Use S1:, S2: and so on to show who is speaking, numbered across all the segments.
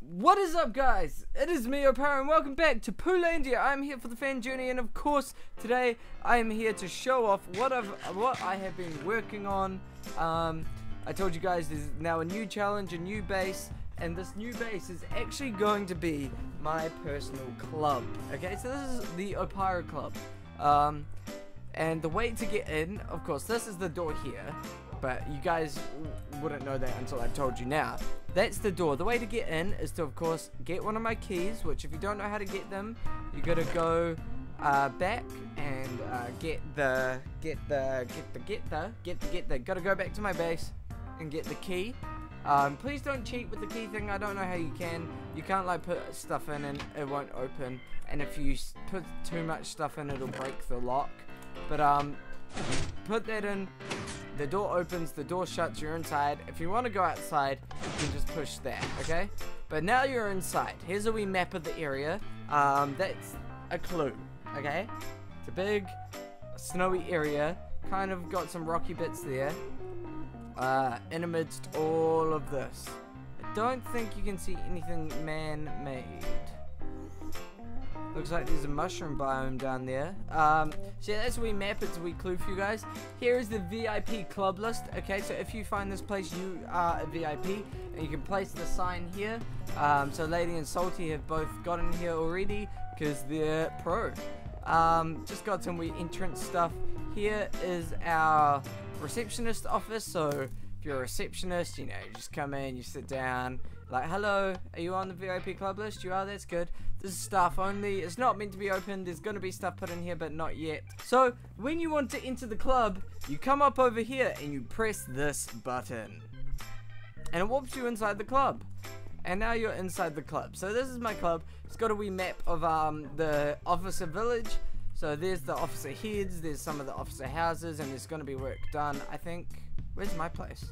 S1: What is up guys? It is me Oparer and welcome back to Poolandia. I'm here for the fan journey and of course today I am here to show off what I've what I have been working on. Um, I told you guys there's now a new challenge, a new base, and this new base is actually going to be my personal club. Okay, so this is the Oparer Club. Um, and the way to get in, of course, this is the door here but you guys wouldn't know that until I've told you now. That's the door. The way to get in is to, of course, get one of my keys, which if you don't know how to get them, you gotta go uh, back and uh, get the, get the, get the, get the, get the, get the, gotta go back to my base and get the key. Um, please don't cheat with the key thing. I don't know how you can. You can't like put stuff in and it won't open. And if you put too much stuff in, it'll break the lock. But um, put that in the door opens, the door shuts, you're inside. If you want to go outside, you can just push that, okay? But now you're inside. Here's a wee map of the area. Um, that's a clue, okay? It's a big, snowy area. Kind of got some rocky bits there. Uh, in amidst all of this. I don't think you can see anything man-made. Looks like there's a mushroom biome down there. Um, so yeah, that's a wee map. It's a wee clue for you guys. Here is the VIP club list. Okay, so if you find this place, you are a VIP. And you can place the sign here. Um, so Lady and Salty have both gotten here already because they're pro. Um, just got some wee entrance stuff. Here is our receptionist office. So if you're a receptionist, you know, you just come in, you sit down, like, hello, are you on the VIP club list? You are, that's good. This is staff only. It's not meant to be open. There's going to be stuff put in here, but not yet. So, when you want to enter the club, you come up over here and you press this button. And it warps you inside the club. And now you're inside the club. So this is my club. It's got a wee map of um, the officer village. So there's the officer heads, there's some of the officer houses, and there's going to be work done, I think. Where's my place?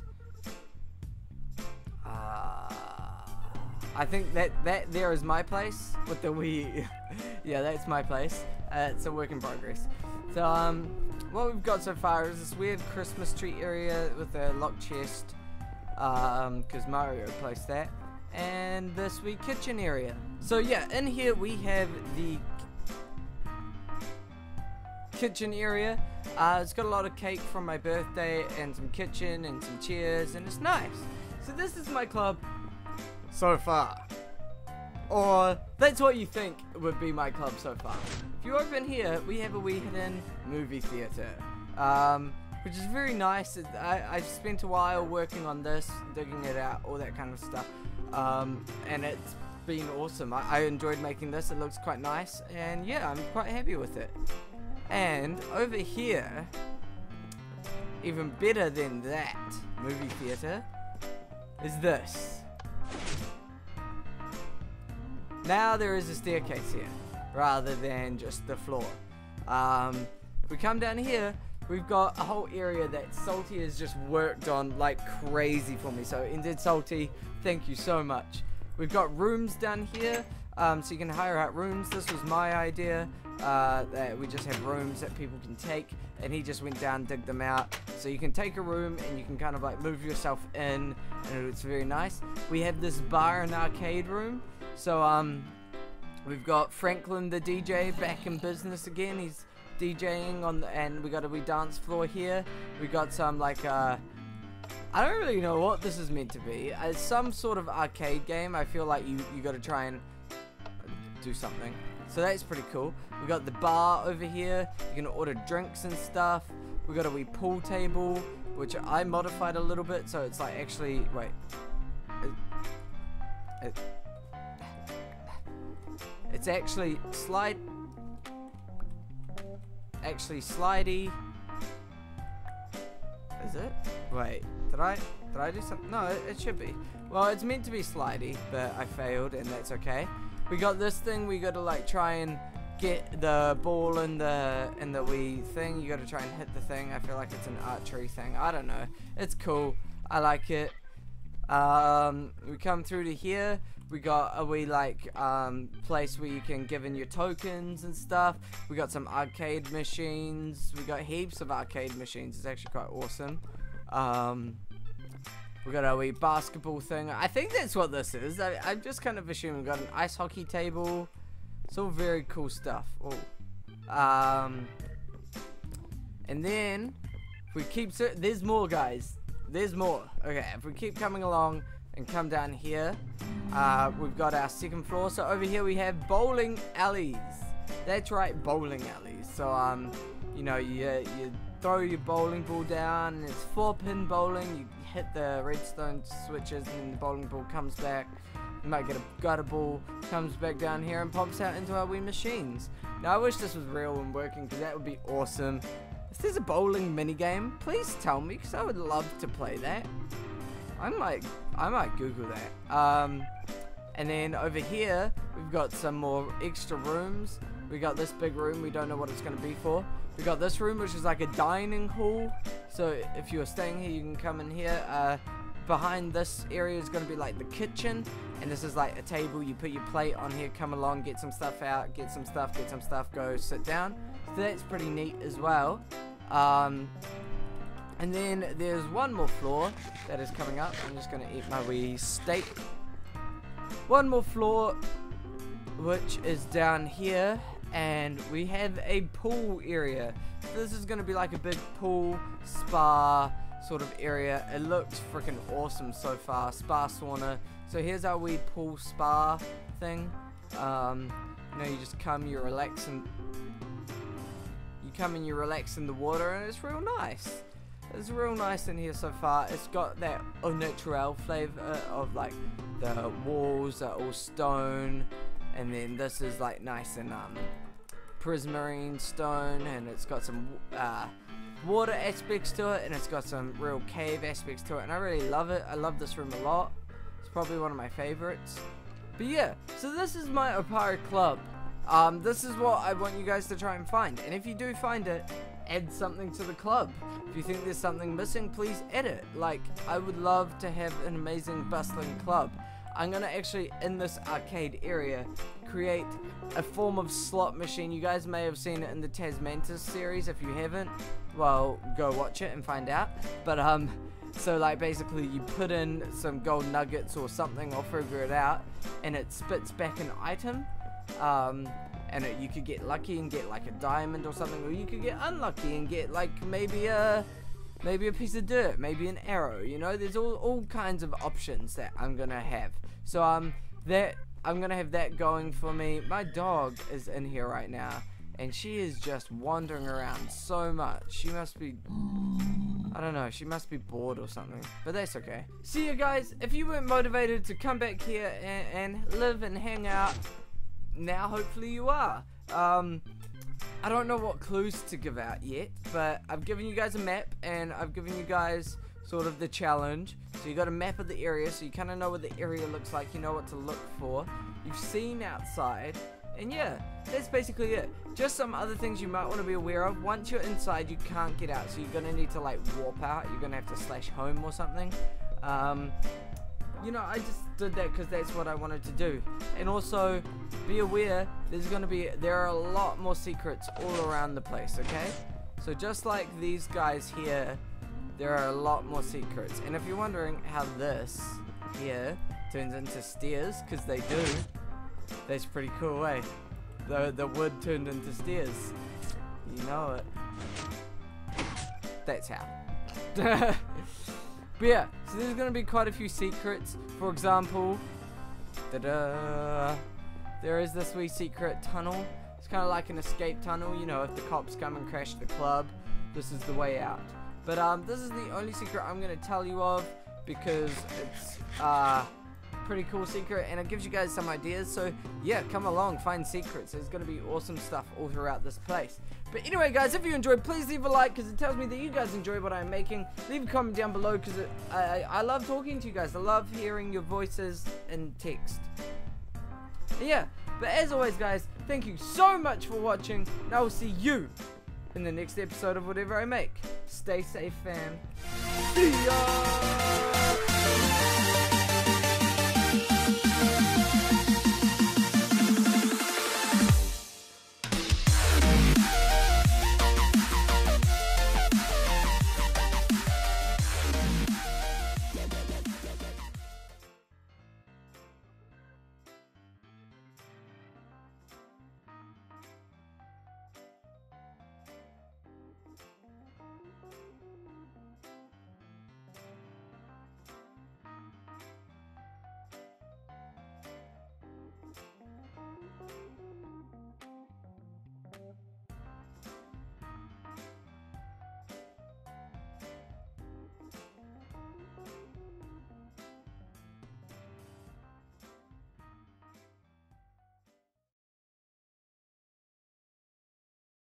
S1: Uh, I think that that there is my place with the Wii. yeah, that's my place. Uh, it's a work in progress. So um, what we've got so far is this weird Christmas tree area with a locked chest, um, because Mario placed that, and this wee kitchen area. So yeah, in here we have the kitchen area. Uh, it's got a lot of cake from my birthday and some kitchen and some chairs and it's nice. So this is my club so far. Or that's what you think would be my club so far. If you open here, we have a wee hidden movie theater. Um, which is very nice. I, I spent a while working on this, digging it out, all that kind of stuff. Um, and it's been awesome. I, I enjoyed making this. It looks quite nice. And yeah, I'm quite happy with it. And over here, even better than that movie theater, is this. Now there is a staircase here, rather than just the floor. Um, we come down here, we've got a whole area that Salty has just worked on like crazy for me. So Indeed Salty, thank you so much. We've got rooms down here, um, so you can hire out rooms. This was my idea, uh, that we just have rooms that people can take, and he just went down, dig them out. So you can take a room and you can kind of like move yourself in, and it's very nice. We have this bar and arcade room. So, um, we've got Franklin the DJ back in business again. He's DJing on the, and we got a wee dance floor here. We got some like, uh, I don't really know what this is meant to be. It's some sort of arcade game. I feel like you, you got to try and do something. So that's pretty cool. We got the bar over here. You can order drinks and stuff. We got a wee pool table, which I modified a little bit. So it's like actually, wait. It, it, it's actually slide. Actually slidey. Is it? Wait, did I did I do something? No, it, it should be. Well, it's meant to be slidey, but I failed, and that's okay. We got this thing. We got to like try and get the ball in the in the wee thing. You got to try and hit the thing. I feel like it's an archery thing. I don't know. It's cool. I like it. Um, we come through to here. We got a wee like um, place where you can give in your tokens and stuff. We got some arcade machines. We got heaps of arcade machines. It's actually quite awesome. Um, we got our wee basketball thing. I think that's what this is. I, I'm just kind of assuming we got an ice hockey table. It's all very cool stuff. Oh. Um, and then, if we keep... There's more, guys. There's more. Okay, if we keep coming along and come down here, uh, we've got our second floor. So over here we have bowling alleys. That's right, bowling alleys. So, um, you know, you, you throw your bowling ball down, it's four pin bowling. You hit the redstone switches, and the bowling ball comes back. You might get a gutter ball, comes back down here, and pops out into our wee machines. Now, I wish this was real and working, because that would be awesome. If there's a bowling mini game, please tell me, because I would love to play that. I might, I might Google that. Um, and then over here, we've got some more extra rooms. We got this big room. We don't know what it's going to be for. We got this room, which is like a dining hall. So if you're staying here, you can come in here. Uh, behind this area is going to be like the kitchen. And this is like a table. You put your plate on here, come along, get some stuff out, get some stuff, get some stuff, go sit down. So that's pretty neat as well. Um, and then there's one more floor that is coming up. I'm just going to eat my wee steak. One more floor, which is down here. And we have a pool area. So this is going to be like a big pool, spa sort of area. It looks freaking awesome so far. Spa sauna. So here's our wee pool spa thing. Um, you know, you just come, you relax, and you come and you relax in the water, and it's real nice. It's real nice in here so far. It's got that au naturel flavor of like the walls are all stone and then this is like nice and um prismarine stone and it's got some uh, water aspects to it and it's got some real cave aspects to it and I really love it. I love this room a lot. It's probably one of my favorites. But yeah, so this is my Oparer Club. Um, this is what I want you guys to try and find. And if you do find it, add something to the club. If you think there's something missing, please edit. Like, I would love to have an amazing bustling club. I'm gonna actually, in this arcade area, create a form of slot machine. You guys may have seen it in the Tasmantis series. If you haven't, well, go watch it and find out. But, um, so like basically you put in some gold nuggets or something or figure it out and it spits back an item um, and it, you could get lucky and get like a diamond or something, or you could get unlucky and get like maybe a maybe a piece of dirt, maybe an arrow. You know, there's all all kinds of options that I'm gonna have. So um, that I'm gonna have that going for me. My dog is in here right now, and she is just wandering around so much. She must be. I don't know, she must be bored or something, but that's okay. See you guys, if you weren't motivated to come back here and, and live and hang out now hopefully you are. Um, I don't know what clues to give out yet, but I've given you guys a map and I've given you guys sort of the challenge. So you got a map of the area, so you kind of know what the area looks like, you know what to look for. You've seen outside, and yeah, that's basically it. Just some other things you might want to be aware of. Once you're inside, you can't get out, so you're going to need to like warp out. You're going to have to slash home or something. Um, you know, I just did that because that's what I wanted to do. And also, be aware, there's going to be, there are a lot more secrets all around the place, okay? So just like these guys here, there are a lot more secrets. And if you're wondering how this here turns into stairs, because they do, that's pretty cool, eh? The, the wood turned into stairs. You know it. That's how. But yeah, so there's going to be quite a few secrets. For example, there is this wee secret tunnel. It's kind of like an escape tunnel. You know, if the cops come and crash the club, this is the way out. But um, this is the only secret I'm going to tell you of because it's uh, pretty cool secret and it gives you guys some ideas. So yeah, come along, find secrets. There's going to be awesome stuff all throughout this place. But anyway, guys, if you enjoyed, please leave a like because it tells me that you guys enjoy what I'm making. Leave a comment down below because I, I love talking to you guys. I love hearing your voices in text. Yeah, but as always, guys, thank you so much for watching, and I will see you in the next episode of whatever I make. Stay safe, fam. See ya!